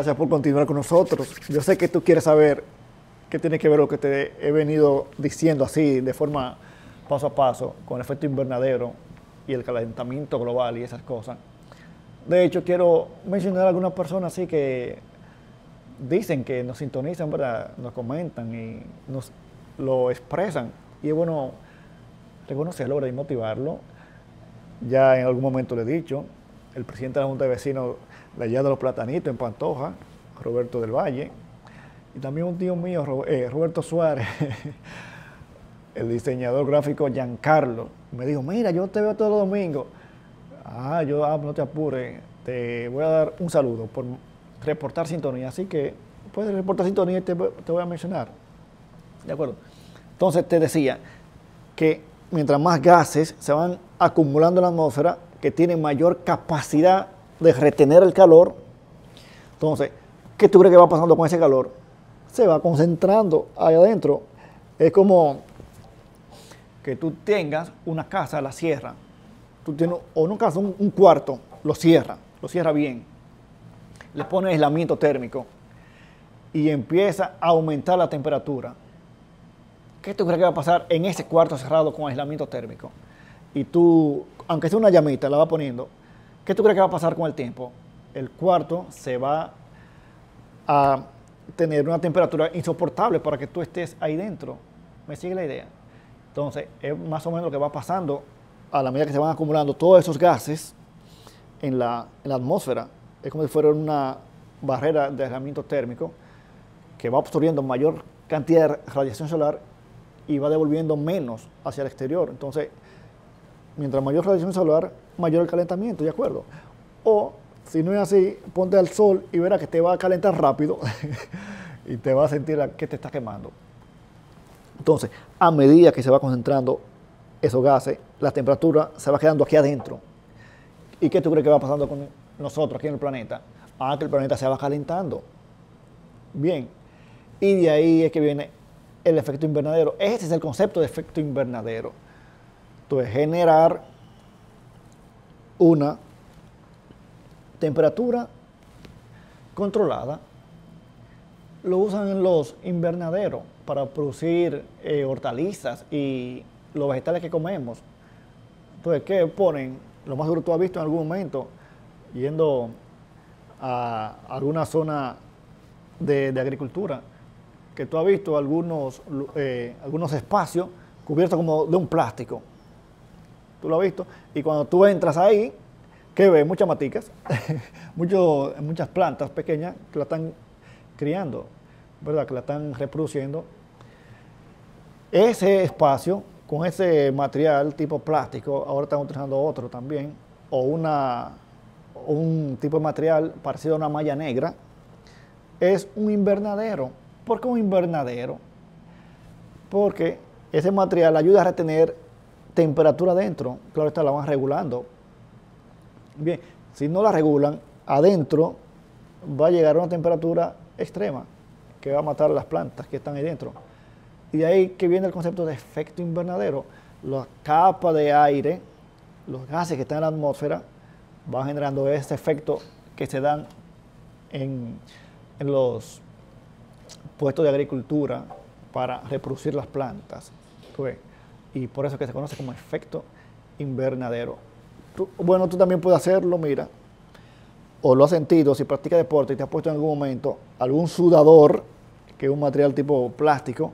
Gracias por continuar con nosotros. Yo sé que tú quieres saber qué tiene que ver lo que te he venido diciendo así, de forma paso a paso, con el efecto invernadero y el calentamiento global y esas cosas. De hecho, quiero mencionar a algunas personas así que dicen que nos sintonizan, ¿verdad? Nos comentan y nos lo expresan. Y es bueno reconocerlo y motivarlo. Ya en algún momento le he dicho, el presidente de la Junta de Vecinos de allá de los Platanitos en Pantoja, Roberto del Valle, y también un tío mío, eh, Roberto Suárez, el diseñador gráfico Giancarlo, me dijo, mira, yo te veo todos los domingos. Ah, yo ah, no te apures, te voy a dar un saludo por reportar sintonía. Así que puedes reportar sintonía y te, te voy a mencionar. ¿De acuerdo? Entonces te decía que mientras más gases se van acumulando en la atmósfera, que tienen mayor capacidad de retener el calor, entonces, ¿qué tú crees que va pasando con ese calor? Se va concentrando ahí adentro. Es como que tú tengas una casa, la cierra. Tú tienes, o en un caso, un, cuarto, lo cierra, lo cierra bien. Le pone aislamiento térmico y empieza a aumentar la temperatura. ¿Qué tú crees que va a pasar en ese cuarto cerrado con aislamiento térmico? Y tú, aunque sea una llamita, la va poniendo, ¿qué tú crees que va a pasar con el tiempo? El cuarto se va a tener una temperatura insoportable para que tú estés ahí dentro. ¿Me sigue la idea? Entonces, es más o menos lo que va pasando a la medida que se van acumulando todos esos gases en la, atmósfera. Es como si fuera una barrera de aislamiento térmico que va absorbiendo mayor cantidad de radiación solar y va devolviendo menos hacia el exterior. Entonces, mientras mayor radiación solar, mayor el calentamiento, ¿de acuerdo? O, si no es así, ponte al sol y verás que te va a calentar rápido y te va a sentir que te está quemando. Entonces, a medida que se va concentrando esos gases, la temperatura se va quedando aquí adentro. ¿Y qué tú crees que va pasando con nosotros aquí en el planeta? Ah, que el planeta se va calentando. Bien. Y de ahí es que viene el efecto invernadero. Ese es el concepto de efecto invernadero. Entonces, generar una temperatura controlada. Lo usan en los invernaderos para producir eh, hortalizas y los vegetales que comemos. Entonces, ¿qué ponen? Lo más duro tú has visto en algún momento, yendo a alguna zona de, agricultura, que tú has visto algunos, eh, algunos espacios cubiertos como de un plástico. Tú lo has visto. Y cuando tú entras ahí, ¿qué ves? Muchas maticas, muchas plantas pequeñas que la están criando, ¿verdad? Que la están reproduciendo ese espacio, con ese material tipo plástico, ahora estamos utilizando otro también, o una, un tipo de material parecido a una malla negra, es un invernadero. ¿Por qué un invernadero? Porque ese material ayuda a retener temperatura adentro. Claro, está la van regulando. Bien, si no la regulan, adentro va a llegar a una temperatura extrema que va a matar las plantas que están ahí dentro. Y de ahí que viene el concepto de efecto invernadero. La capa de aire, los gases que están en la atmósfera, van generando ese efecto que se dan en, los puestos de agricultura para reproducir las plantas. Y por eso que se conoce como efecto invernadero. bueno, tú también puedes hacerlo, mira, o lo has sentido, si practicas deporte y te has puesto en algún momento algún sudador, que es un material tipo plástico,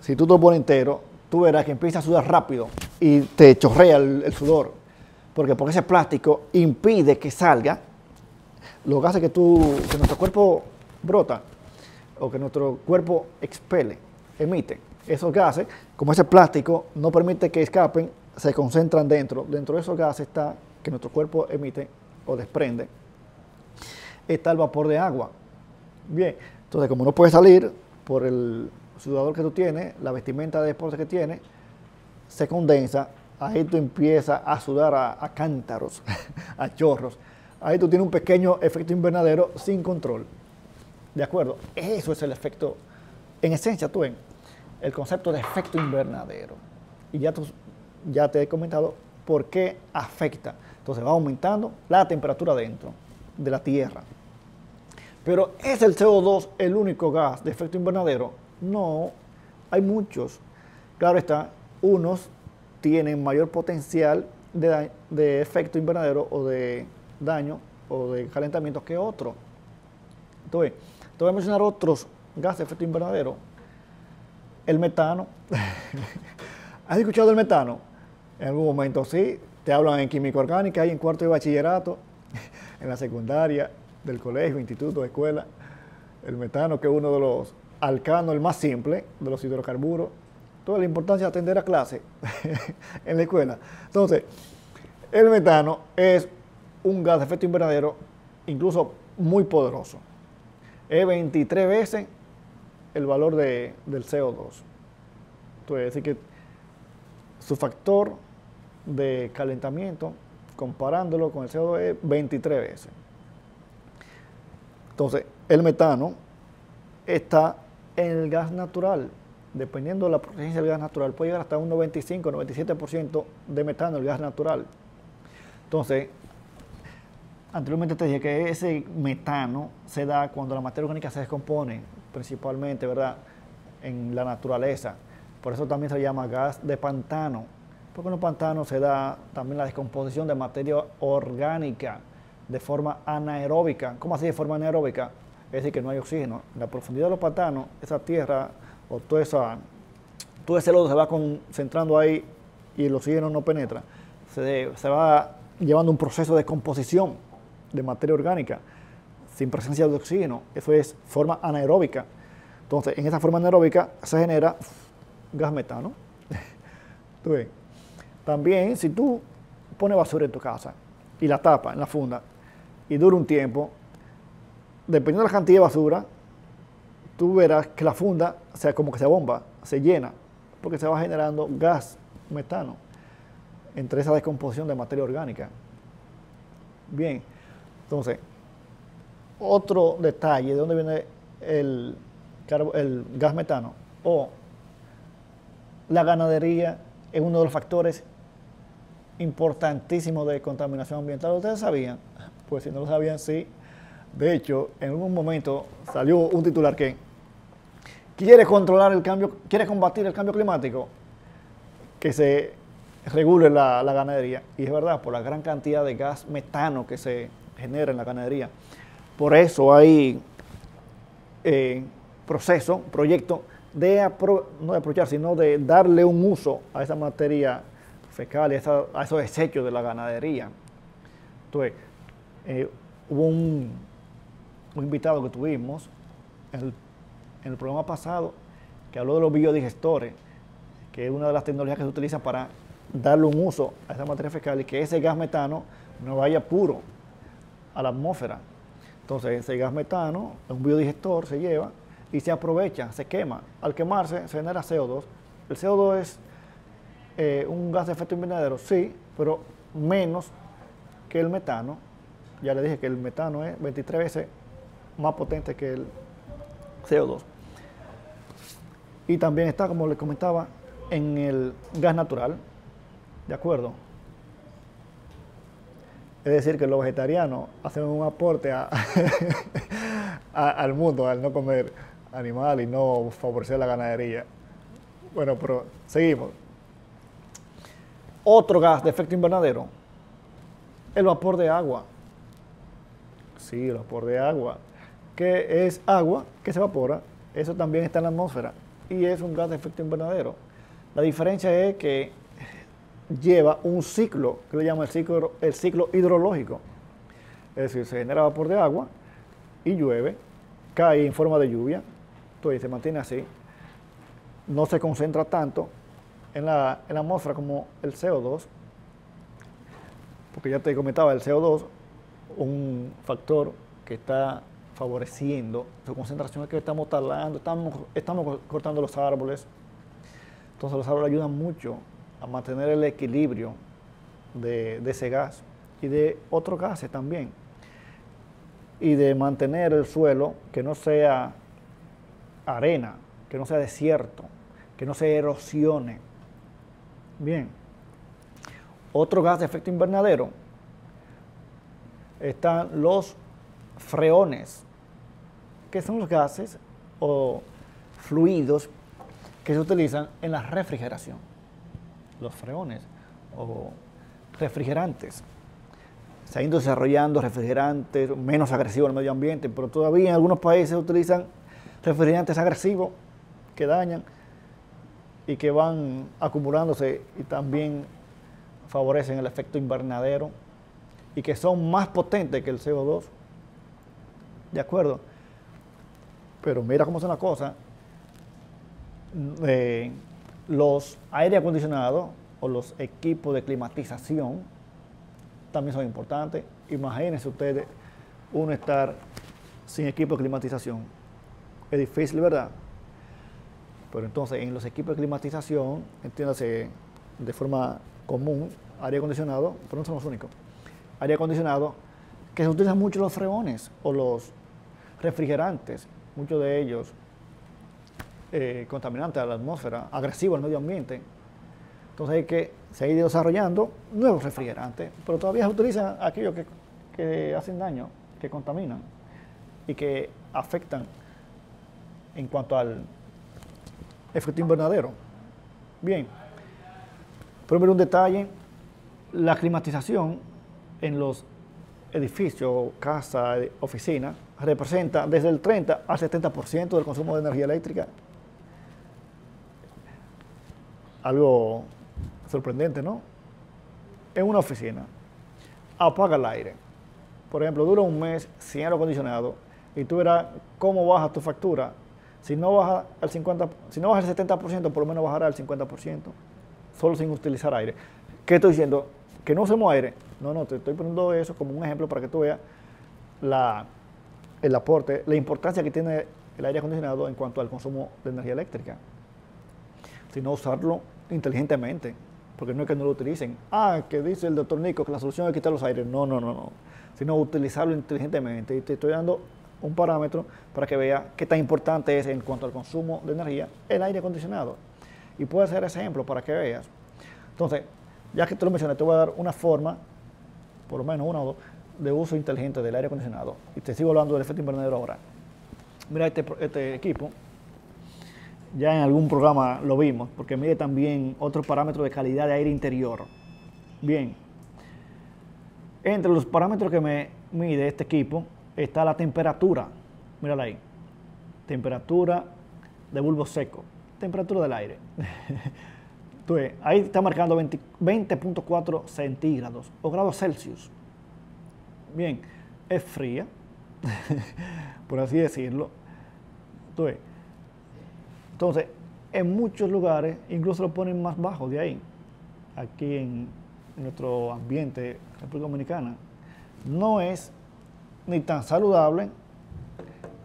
si tú te lo pones entero, tú verás que empieza a sudar rápido y te chorrea el, sudor. Porque, porque ese plástico impide que salga gases que, tú, que nuestro cuerpo brota o que nuestro cuerpo expele, emite. Esos gases, como ese plástico no permite que escapen, se concentran dentro. Dentro de esos gases está que nuestro cuerpo emite o desprende, está el vapor de agua. Bien, entonces como no puede salir por el sudador que tú tienes, la vestimenta de deporte que tienes, se condensa, ahí tú empiezas a sudar a, cántaros, a chorros. Ahí tú tienes un pequeño efecto invernadero sin control. ¿De acuerdo? Eso es el efecto, en esencia, tú ven, el concepto de efecto invernadero. Y ya, te he comentado por qué afecta. Entonces va aumentando la temperatura dentro de la Tierra. Pero ¿es el CO2 el único gas de efecto invernadero? No, hay muchos. Claro está, unos tienen mayor potencial de, efecto invernadero o de daño o de calentamiento que otros. Entonces, te voy a mencionar otros gases de efecto invernadero. El metano. ¿Has escuchado el metano? En algún momento sí. Te hablan en química orgánica, hay en cuarto de bachillerato, en la secundaria, del colegio, instituto, escuela. El metano, que es uno de los alcanos, el más simple de los hidrocarburos. Toda la importancia de atender a clase en la escuela. Entonces, el metano es un gas de efecto invernadero incluso muy poderoso. Es 23 veces el valor del CO2. Entonces, decir que su factor de calentamiento, comparándolo con el CO2, es 23 veces. Entonces, el metano está en el gas natural. Dependiendo de la presencia del gas natural, puede llegar hasta un 95, 97% de metano, el gas natural. Entonces, anteriormente te dije que ese metano se da cuando la materia orgánica se descompone, principalmente, ¿verdad?, en la naturaleza. Por eso también se llama gas de pantano, porque en los pantanos se da también la descomposición de materia orgánica de forma anaeróbica. ¿Cómo así de forma anaeróbica? Es decir, que no hay oxígeno. En la profundidad de los pantanos, esa tierra o esa, todo ese lodo se va concentrando ahí y el oxígeno no penetra. Se, se va llevando un proceso de composición de materia orgánica sin presencia de oxígeno. Eso es forma anaeróbica. Entonces, en esa forma anaeróbica se genera gas metano. También, si tú pones basura en tu casa y la tapas en la funda y dura un tiempo, dependiendo de la cantidad de basura, tú verás que la funda, sea, como que se bomba, se llena, porque se va generando gas metano entre esa descomposición de materia orgánica. Bien, entonces, otro detalle de dónde viene el, gas metano o la ganadería es uno de los factores importantísimos de contaminación ambiental. ¿Ustedes sabían? Pues si no lo sabían, sí. De hecho, en un momento salió un titular que quiere controlar el cambio, quiere combatir el cambio climático, que se regule la, ganadería. Y es verdad, por la gran cantidad de gas metano que se genera en la ganadería. Por eso hay eh, proceso, proyecto de, no de aprovechar, sino de darle un uso a esa materia fecal, a, esos desechos de la ganadería. Entonces, eh, hubo un, invitado que tuvimos en el, programa pasado que habló de los biodigestores, que es una de las tecnologías que se utiliza para darle un uso a esa materia fecal y que ese gas metano no vaya puro a la atmósfera. Entonces ese gas metano, un biodigestor, se lleva y se aprovecha, se quema. Al quemarse se genera CO2. El CO2 es eh, un gas de efecto invernadero, sí, pero menos que el metano. Ya le dije que el metano es 23 veces más potente que el CO2. Y también está, como les comentaba, en el gas natural, ¿De acuerdo? Es decir, que los vegetarianos hacen un aporte al mundo al no comer animal y no favorecer la ganadería. Bueno, pero seguimos. Otro gas de efecto invernadero, el vapor de agua. Sí, el vapor de agua, que es agua que se evapora, eso también está en la atmósfera y es un gas de efecto invernadero. La diferencia es que lleva un ciclo que le llama el ciclo, el ciclo hidrológico. Es decir, se genera vapor de agua y llueve, cae en forma de lluvia, entonces se mantiene así. No se concentra tanto en la, en la atmósfera como el CO2, porque ya te comentaba, el CO2, un factor que está favoreciendo su concentración es que estamos talando, estamos, estamos cortando los árboles. Entonces los árboles ayudan mucho a mantener el equilibrio de, ese gas y de otros gases también. Y de mantener el suelo que no sea arena, que no sea desierto, que no se erosione. Bien. Otro gas de efecto invernadero están los freones. que son los gases o fluidos que se utilizan en la refrigeración, los freones o refrigerantes. Se han ido desarrollando refrigerantes menos agresivos al medio ambiente, pero todavía en algunos países utilizan refrigerantes agresivos que dañan y que van acumulándose y también favorecen el efecto invernadero y que son más potentes que el CO2. ¿De acuerdo? Pero mira cómo son las cosas. Eh, los aire acondicionados o los equipos de climatización también son importantes. Imagínense ustedes uno estar sin equipo de climatización. Es difícil, ¿verdad? Pero entonces en los equipos de climatización, entiéndase de forma común, aire acondicionado, pero no son los únicos. Aire acondicionado, que se utilizan mucho los freones o los refrigerantes, muchos de ellos eh, contaminantes a la atmósfera, agresivos al medio ambiente. Entonces hay que se ha ido desarrollando nuevos refrigerantes, pero todavía se utilizan aquellos que, que hacen daño, que contaminan y que afectan en cuanto al efecto invernadero. Bien, primero un detalle, la climatización en los edificios, casas, oficinas, representa desde el 30 al 70% del consumo de energía eléctrica. Algo sorprendente, ¿no? En una oficina, apaga el aire. Por ejemplo, dura un mes sin aire acondicionado y tú verás cómo baja tu factura. Si no baja al 50, si no baja el 70%, por lo menos bajará al 50%, solo sin utilizar aire. ¿Qué estoy diciendo? Que no usemos aire. No, no, te estoy poniendo eso como un ejemplo para que tú veas la, el aporte, la importancia que tiene el aire acondicionado en cuanto al consumo de energía eléctrica. Sino usarlo inteligentemente, porque no es que no lo utilicen. Ah, que dice el doctor Nico que la solución es quitar los aires. No, no, no, no. Sino utilizarlo inteligentemente. Y te estoy dando un parámetro para que vea qué tan importante es en cuanto al consumo de energía el aire acondicionado. Y puede ser ejemplo para que veas. Entonces, ya que te lo mencioné, te voy a dar una forma, por lo menos una o dos, de uso inteligente del aire acondicionado. Y te sigo hablando del efecto invernadero ahora. Mira este, este equipo. Ya en algún programa lo vimos, porque mide también otro parámetro de calidad de aire interior. Bien. Entre los parámetros que me mide este equipo está la temperatura. Mírala ahí. Temperatura de bulbo seco. Temperatura del aire. ahí está marcando 20.4 centígrados o grados Celsius. Bien, es fría, por así decirlo. Entonces, en muchos lugares incluso lo ponen más bajo de ahí. Aquí en, nuestro ambiente, República Dominicana, no es ni tan saludable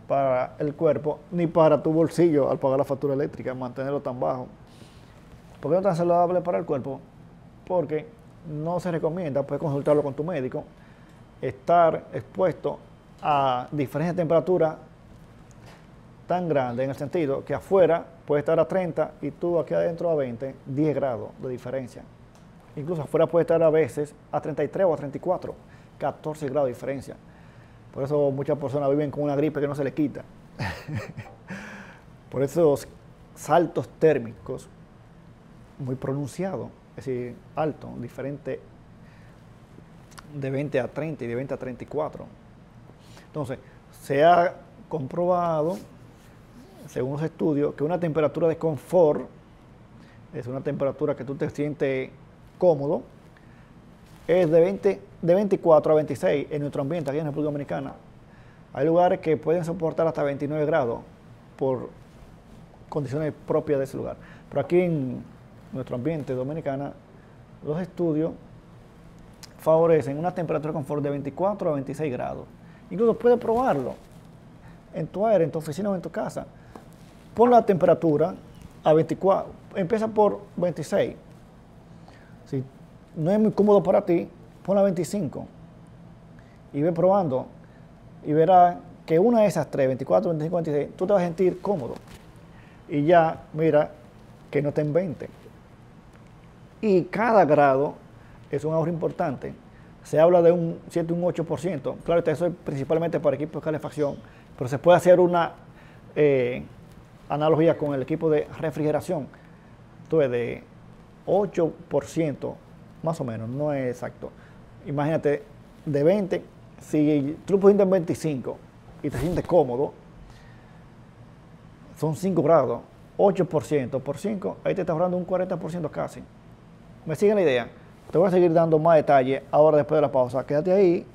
para el cuerpo, ni para tu bolsillo al pagar la factura eléctrica, mantenerlo tan bajo. ¿Por qué no tan saludable para el cuerpo? Porque no se recomienda, puedes consultarlo con tu médico, estar expuesto a diferentes temperaturas tan grandes en el sentido que afuera puede estar a 30 y tú aquí adentro a 20, 10 grados de diferencia. Incluso afuera puede estar a veces a 33 o a 34, 14 grados de diferencia. Por eso muchas personas viven con una gripe que no se les quita. Por esos saltos térmicos muy pronunciados, es decir, alto, diferente de 20 a 30 y de 20 a 34. Entonces, se ha comprobado, según los estudios, que una temperatura de confort es una temperatura que tú te sientes cómodo, es de, 20, de 24 a 26 en nuestro ambiente, aquí en República Dominicana. Hay lugares que pueden soportar hasta 29 grados por condiciones propias de ese lugar. Pero aquí en nuestro ambiente dominicana, los estudios favorecen una temperatura de confort de 24 a 26 grados. Incluso puedes probarlo en tu aire, en tu oficina o en tu casa. Pon la temperatura a 24, empieza por 26. Si no es muy cómodo para ti, pon a 25 y ve probando y verás que una de esas tres, 24, 25, 26, tú te vas a sentir cómodo. Y ya, mira, que no te en 20. Y cada grado es un ahorro importante se habla de un 7, un 8%. Claro, eso es principalmente para equipos de calefacción, pero se puede hacer una eh, analogía con el equipo de refrigeración. Entonces, de 8%, más o menos, no es exacto. Imagínate, de 20, si tú pusiste en 25 y te sientes cómodo, son 5 grados, 8% por 5, ahí te está ahorrando un 40% casi. ¿Me sigue la idea? Te voy a seguir dando más detalles ahora después de la pausa. Quédate ahí.